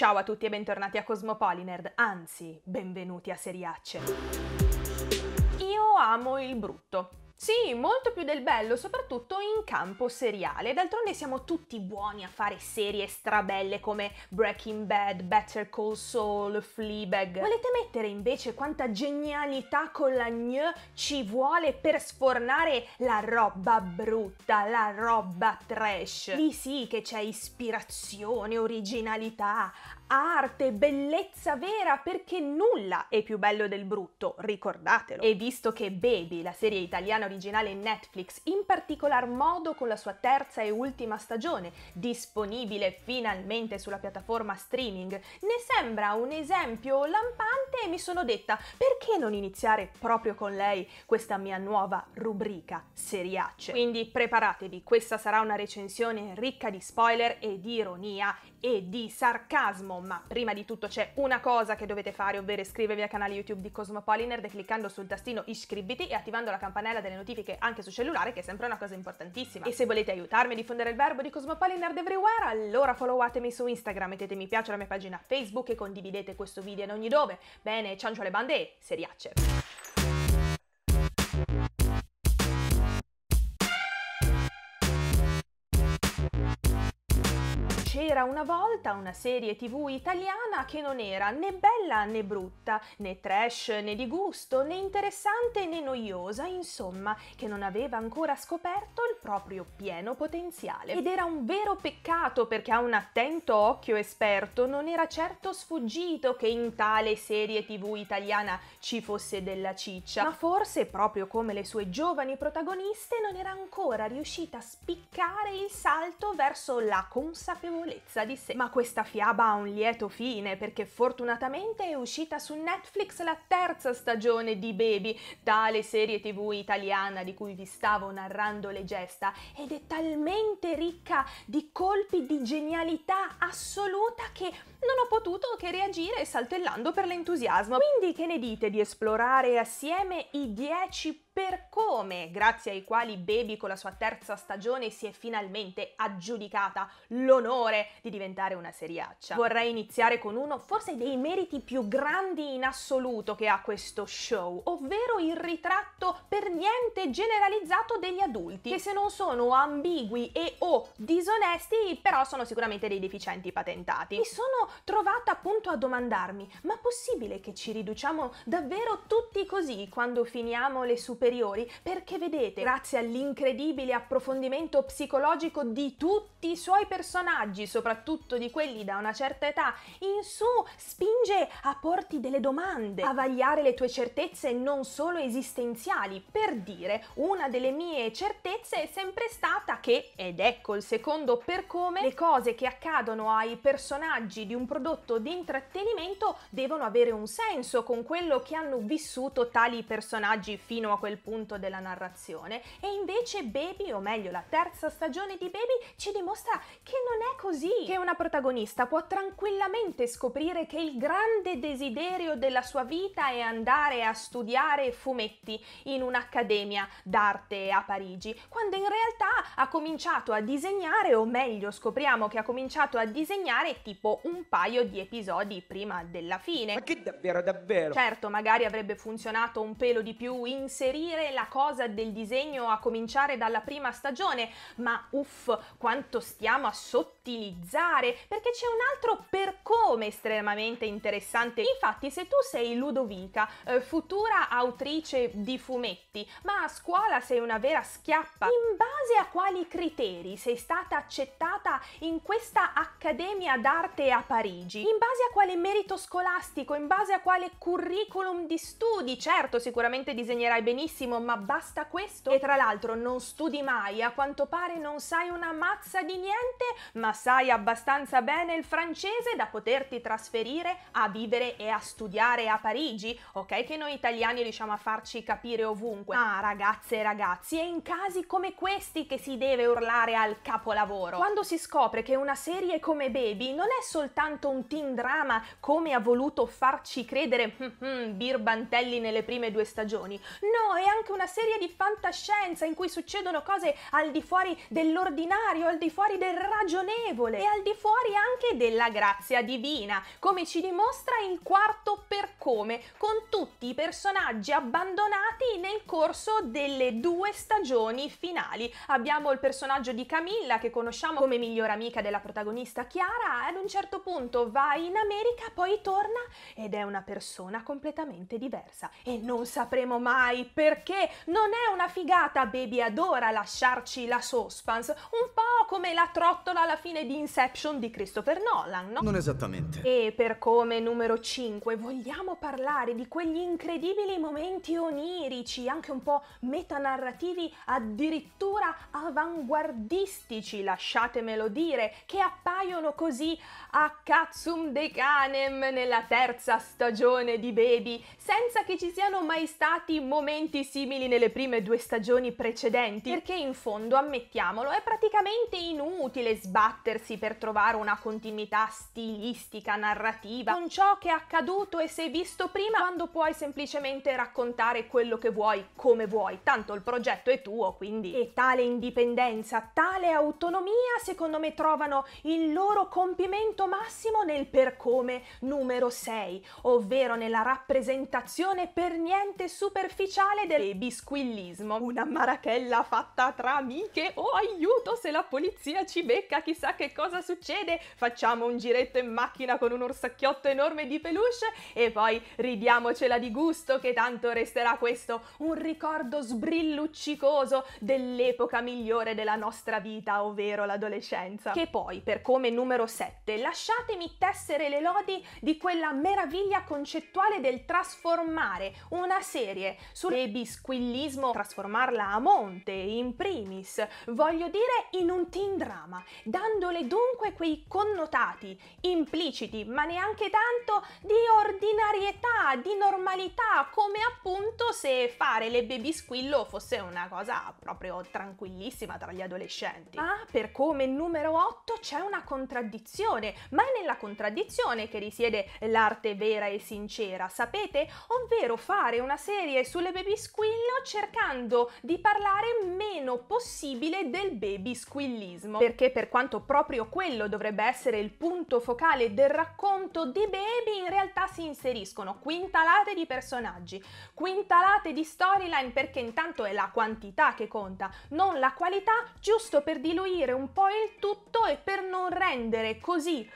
Ciao a tutti e bentornati a Cosmopolinerd, anzi, benvenuti a Seriacce. Io amo il brutto. Sì, molto più del bello, soprattutto in campo seriale. D'altronde siamo tutti buoni a fare serie strabelle come Breaking Bad, Better Call Saul, Fleabag. Volete mettere invece quanta genialità con la gn ci vuole per sfornare la roba brutta, la roba trash? Lì sì che c'è ispirazione, originalità, arte, bellezza vera, perché nulla è più bello del brutto, ricordatelo. E visto che Baby, la serie italiana originale Netflix, in particolar modo con la sua terza e ultima stagione, disponibile finalmente sulla piattaforma streaming, ne sembra un esempio lampante e mi sono detta perché non iniziare proprio con lei questa mia nuova rubrica seriacce. Quindi preparatevi, questa sarà una recensione ricca di spoiler e di ironia e di sarcasmo, ma prima di tutto c'è una cosa che dovete fare, ovvero iscrivervi al canale YouTube di Cosmopoliner cliccando sul tastino iscriviti e attivando la campanella delle notifiche anche su cellulare, che è sempre una cosa importantissima. E se volete aiutarmi a diffondere il verbo di Cosmopoliner everywhere, allora followatemi su Instagram, mettete mi piace alla mia pagina Facebook e condividete questo video in ogni dove. Bene, ciancio alle bande e seriacce! C'era una volta una serie tv italiana che non era né bella né brutta, né trash né di gusto, né interessante né noiosa, insomma, che non aveva ancora scoperto il proprio pieno potenziale. Ed era un vero peccato perché a un attento occhio esperto non era certo sfuggito che in tale serie tv italiana ci fosse della ciccia, ma forse proprio come le sue giovani protagoniste non era ancora riuscita a spiccare il salto verso la consapevolezza consapevolezza di sé. Ma questa fiaba ha un lieto fine perché fortunatamente è uscita su Netflix la terza stagione di Baby, tale serie tv italiana di cui vi stavo narrando le gesta ed è talmente ricca di colpi di genialità assoluta che non ho potuto che reagire saltellando per l'entusiasmo. Quindi che ne dite di esplorare assieme i 10 per come, grazie ai quali Baby con la sua terza stagione si è finalmente aggiudicata l'onore di diventare una seriaccia. Vorrei iniziare con uno forse dei meriti più grandi in assoluto che ha questo show, ovvero il ritratto per niente generalizzato degli adulti, che se non sono ambigui e o disonesti, però sono sicuramente dei deficienti patentati. Mi sono trovata appunto a domandarmi, ma possibile che ci riduciamo davvero tutti così quando finiamo le superiori perché vedete, grazie all'incredibile approfondimento psicologico di tutti i suoi personaggi, soprattutto di quelli da una certa età, in su spinge a porti delle domande, a vagliare le tue certezze non solo esistenziali. Per dire, una delle mie certezze è sempre stata che, ed ecco il secondo per come, le cose che accadono ai personaggi di un prodotto di intrattenimento devono avere un senso con quello che hanno vissuto tali personaggi fino a quel punto della narrazione e invece Baby, o meglio la terza stagione di Baby, ci dimostra che non è così, che una protagonista può tranquillamente scoprire che il grande desiderio della sua vita è andare a studiare fumetti in un'accademia d'arte a Parigi, quando in realtà ha cominciato a disegnare, o meglio scopriamo che ha cominciato a disegnare tipo un paio di episodi prima della fine. Ma che davvero, davvero? Certo, magari avrebbe funzionato un pelo di più inserire la cosa del disegno a cominciare dalla prima stagione, ma uff, quanto stiamo a sottilizzare, perché c'è un altro per come estremamente interessante. Infatti, se tu sei Ludovica, eh, futura autrice di fumetti, ma a scuola sei una vera schiappa, in base a quali criteri sei stata accettata in questa accademia d'arte a Parigi? In base a quale merito scolastico? In base a quale curriculum di studi? Certo, sicuramente disegnerai benissimo, ma basta questo? E tra l'altro non studi mai, a quanto pare non sai una mazza di niente, ma sai abbastanza bene il francese da poterti trasferire a vivere e a studiare a Parigi, ok? Che noi italiani riusciamo a farci capire ovunque. Ah, ragazze e ragazzi, è in casi come questi che si deve urlare al capolavoro. Quando si scopre che una serie come Baby non è soltanto un teen drama come ha voluto farci credere mm, mm, Birbantelli nelle prime due stagioni, no, è anche una serie di fantascienza in cui succedono cose al di fuori dell'ordinario, al di fuori del ragionevole ragionevole e al di fuori anche della grazia divina, come ci dimostra il quarto per come, con tutti i personaggi abbandonati nel corso delle due stagioni finali. Abbiamo il personaggio di Camilla che conosciamo come migliore amica della protagonista Chiara, ad un certo punto va in America, poi torna ed è una persona completamente diversa e non sapremo mai perché. Non è una figata, Baby adora lasciarci la suspense, un po' come la trottola alla fine di Inception di Christopher Nolan, no? Non esattamente. E per come numero 5 vogliamo parlare di quegli incredibili momenti onirici, anche un po' metanarrativi, addirittura avanguardistici, lasciatemelo dire, che appaiono così a Katsum de Canem nella terza stagione di Baby, senza che ci siano mai stati momenti simili nelle prime due stagioni precedenti, perché in fondo, ammettiamolo, è praticamente inutile sbattersi per trovare una continuità stilistica, narrativa, con ciò che è accaduto e si è visto prima, quando puoi semplicemente raccontare quello che vuoi, come vuoi, tanto il progetto è tuo, quindi. E tale indipendenza, tale autonomia, secondo me trovano il loro compimento massimo nel per come numero 6, ovvero nella rappresentazione per niente superficiale del bisquillismo. Una marachella fatta tra amiche, oh aiuto se la polizia ci becca, chissà che cosa succede, facciamo un giretto in macchina con un orsacchiotto enorme di peluche e poi ridiamocela di gusto che tanto resterà questo un ricordo sbrilluccicoso dell'epoca migliore della nostra vita, ovvero l'adolescenza. Che poi, per come numero 7, lasciatemi tessere le lodi di quella meraviglia concettuale del trasformare una serie sul bisquillismo, trasformarla a monte, in primis, voglio dire in un teen drama, dandole dunque quei connotati impliciti, ma neanche tanto di ordinarietà, di normalità, come appunto se fare le baby squillo fosse una cosa proprio tranquillissima tra gli adolescenti. Ah, per come numero 8 c'è una contraddizione, ma è nella contraddizione che risiede l'arte vera e sincera, sapete? Ovvero fare una serie sulle baby squillo cercando di parlare meno possibile del baby squillismo, perché per quanto proprio quello dovrebbe essere il punto focale del racconto di baby, in realtà si inseriscono quintalate di personaggi, quintalate di storyline perché intanto è la quantità che conta, non la qualità, giusto per diluire un po' il tutto e per non rendere così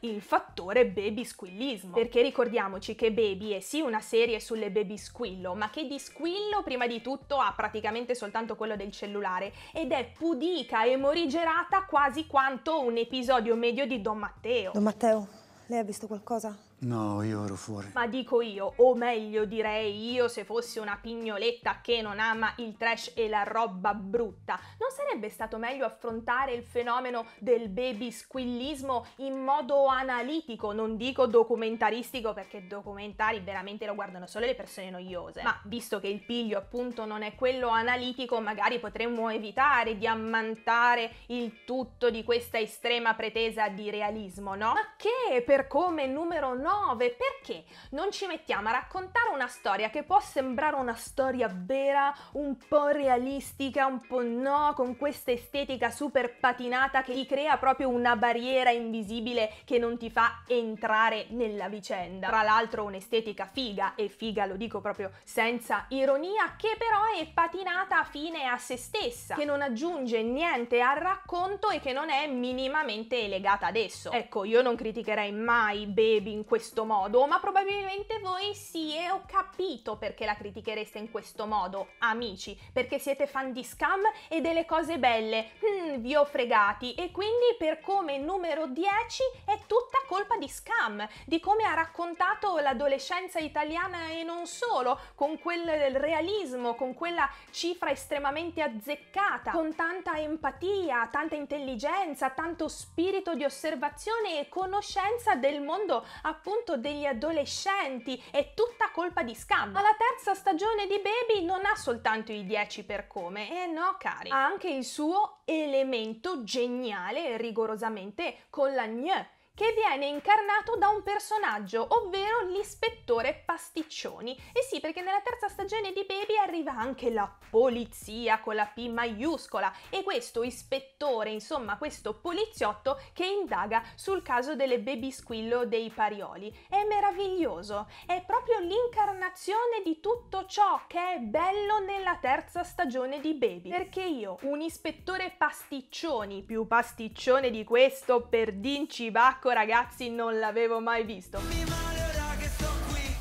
il fattore baby squillismo. Perché ricordiamoci che Baby è sì una serie sulle baby squillo, ma che di squillo prima di tutto ha praticamente soltanto quello del cellulare ed è pudica e morigerata quasi quanto un episodio medio di Don Matteo. Don Matteo, lei ha visto qualcosa? No, io ero fuori. Ma dico io, o meglio direi io se fossi una pignoletta che non ama il trash e la roba brutta, non sarebbe stato meglio affrontare il fenomeno del baby squillismo in modo analitico, non dico documentaristico perché documentari veramente lo guardano solo le persone noiose, ma visto che il piglio appunto non è quello analitico, magari potremmo evitare di ammantare il tutto di questa estrema pretesa di realismo, no? Ma che per come numero 9 9 perché non ci mettiamo a raccontare una storia che può sembrare una storia vera, un po' realistica, un po' no, con questa estetica super patinata che ti crea proprio una barriera invisibile che non ti fa entrare nella vicenda. Tra l'altro un'estetica figa, e figa lo dico proprio senza ironia, che però è patinata fine a se stessa, che non aggiunge niente al racconto e che non è minimamente legata ad esso. Ecco, io non criticherei mai Baby in questo questo modo, ma probabilmente voi sì e ho capito perché la critichereste in questo modo, amici, perché siete fan di Scam e delle cose belle. Hmm, vi ho fregati e quindi per come numero 10 è tutta colpa di Scam, di come ha raccontato l'adolescenza italiana e non solo, con quel realismo, con quella cifra estremamente azzeccata, con tanta empatia, tanta intelligenza, tanto spirito di osservazione e conoscenza del mondo appunto appunto degli adolescenti, è tutta colpa di Scam. Ma la terza stagione di Baby non ha soltanto i 10 per come, e eh no cari, ha anche il suo elemento geniale rigorosamente con la gne che viene incarnato da un personaggio, ovvero l'ispettore Pasticcioni. E sì, perché nella terza stagione di Baby arriva anche la polizia con la P maiuscola e questo ispettore, insomma questo poliziotto che indaga sul caso delle baby squillo dei Parioli. È meraviglioso, è proprio l'incarnazione di tutto ciò che è bello nella terza stagione di Baby. Perché io, un ispettore pasticcioni, più pasticcione di questo per Dinci Bacco ragazzi non l'avevo mai visto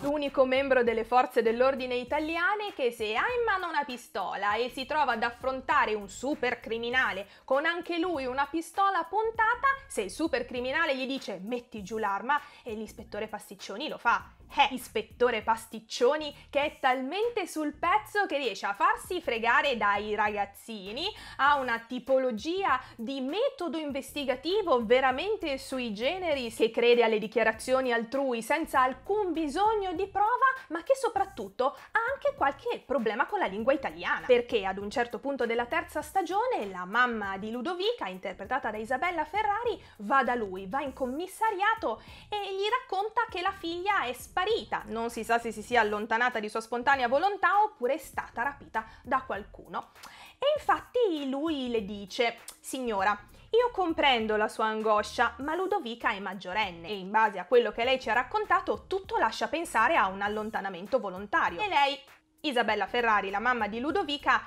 l'unico membro delle forze dell'ordine italiane che se ha in mano una pistola e si trova ad affrontare un super criminale con anche lui una pistola puntata, se il super criminale gli dice metti giù l'arma e l'ispettore Pasticcioni lo fa. Eh, ispettore Pasticcioni che è talmente sul pezzo che riesce a farsi fregare dai ragazzini, ha una tipologia di metodo investigativo veramente sui generi, che crede alle dichiarazioni altrui senza alcun bisogno di prova, ma che soprattutto ha anche qualche problema con la lingua italiana, perché ad un certo punto della terza stagione la mamma di Ludovica, interpretata da Isabella Ferrari, va da lui, va in commissariato e gli racconta che la figlia è sparita non si sa se si sia allontanata di sua spontanea volontà oppure è stata rapita da qualcuno. E infatti lui le dice, signora, io comprendo la sua angoscia, ma Ludovica è maggiorenne e in base a quello che lei ci ha raccontato tutto lascia pensare a un allontanamento volontario. E lei, Isabella Ferrari, la mamma di Ludovica,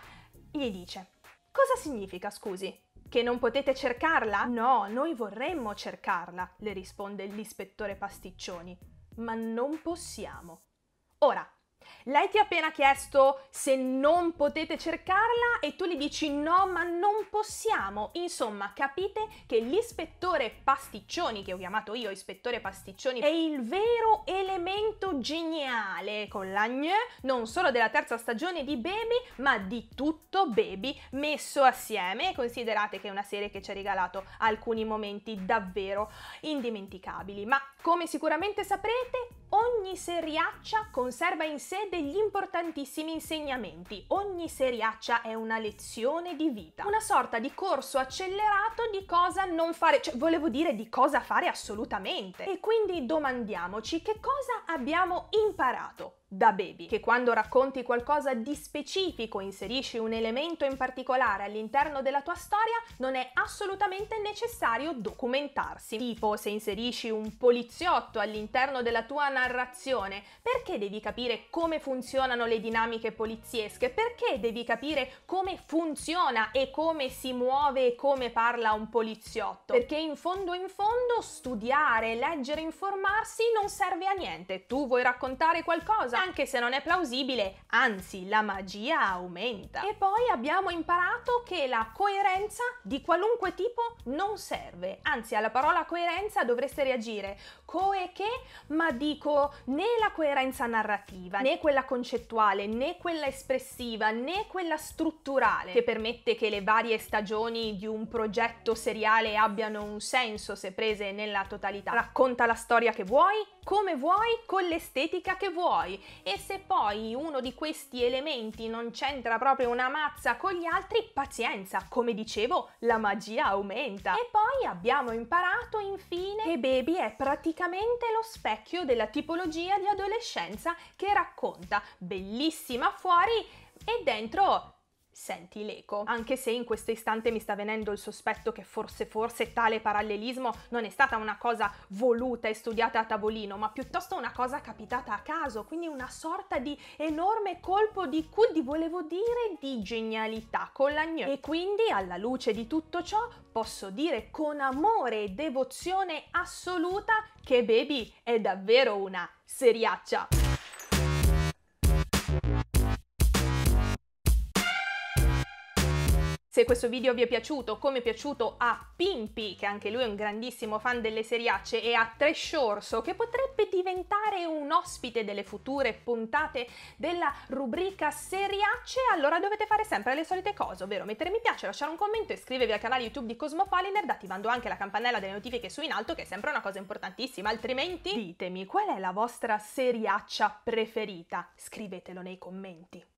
gli dice, cosa significa, scusi? Che non potete cercarla? No, noi vorremmo cercarla, le risponde l'ispettore Pasticcioni ma non possiamo. Ora, lei ti ha appena chiesto se non potete cercarla e tu gli dici no, ma non possiamo. Insomma, capite che l'ispettore Pasticcioni, che ho chiamato io ispettore Pasticcioni, è il vero elemento geniale con la gne non solo della terza stagione di Baby, ma di tutto Baby messo assieme. Considerate che è una serie che ci ha regalato alcuni momenti davvero indimenticabili. Ma come sicuramente saprete, ogni seriaccia conserva in sé degli importantissimi insegnamenti. Ogni seriaccia è una lezione di vita, una sorta di corso accelerato di cosa non fare, cioè volevo dire di cosa fare assolutamente. E quindi domandiamoci che cosa abbiamo imparato da baby, che quando racconti qualcosa di specifico, inserisci un elemento in particolare all'interno della tua storia, non è assolutamente necessario documentarsi. Tipo, se inserisci un poliziotto all'interno della tua narrazione, perché devi capire come funzionano le dinamiche poliziesche? Perché devi capire come funziona e come si muove e come parla un poliziotto? Perché in fondo in fondo studiare, leggere, informarsi non serve a niente. Tu vuoi raccontare qualcosa? Anche se non è plausibile, anzi la magia aumenta. E poi abbiamo imparato che la coerenza di qualunque tipo non serve, anzi alla parola coerenza dovreste reagire coe che, ma dico né la coerenza narrativa, né quella concettuale, né quella espressiva, né quella strutturale che permette che le varie stagioni di un progetto seriale abbiano un senso se prese nella totalità. Racconta la storia che vuoi, come vuoi, con l'estetica che vuoi e se poi uno di questi elementi non c'entra proprio una mazza con gli altri, pazienza, come dicevo, la magia aumenta. E poi abbiamo imparato infine che Baby è praticamente lo specchio della tipologia di adolescenza che racconta, bellissima fuori e dentro senti l'eco. Anche se in questo istante mi sta venendo il sospetto che forse forse tale parallelismo non è stata una cosa voluta e studiata a tavolino, ma piuttosto una cosa capitata a caso, quindi una sorta di enorme colpo di cul di volevo dire di genialità con la gne. E quindi alla luce di tutto ciò posso dire con amore e devozione assoluta che Baby è davvero una seriaccia. Se questo video vi è piaciuto, come è piaciuto a Pimpi, che anche lui è un grandissimo fan delle seriacce, e a Tresciorso, che potrebbe diventare un ospite delle future puntate della rubrica seriacce, allora dovete fare sempre le solite cose, ovvero mettere mi piace, lasciare un commento, iscrivervi al canale YouTube di Cosmopoliner, attivando anche la campanella delle notifiche su in alto, che è sempre una cosa importantissima, altrimenti ditemi qual è la vostra seriaccia preferita, scrivetelo nei commenti.